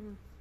Mm.